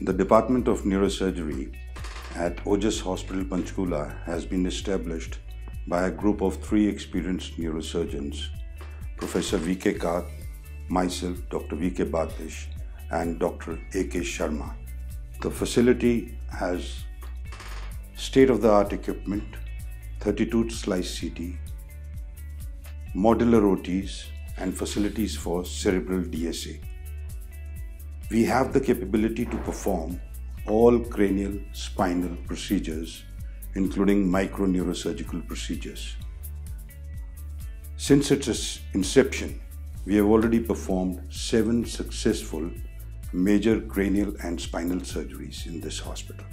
The Department of Neurosurgery at Ojas Hospital Panchkula has been established by a group of three experienced neurosurgeons Professor V.K. Kak, myself, Dr. V.K. Batish, and Dr. A.K. Sharma. The facility has state of the art equipment, 32 slice CT, modular OTs, and facilities for cerebral DSA. We have the capability to perform all cranial spinal procedures, including microneurosurgical procedures. Since its inception, we have already performed seven successful major cranial and spinal surgeries in this hospital.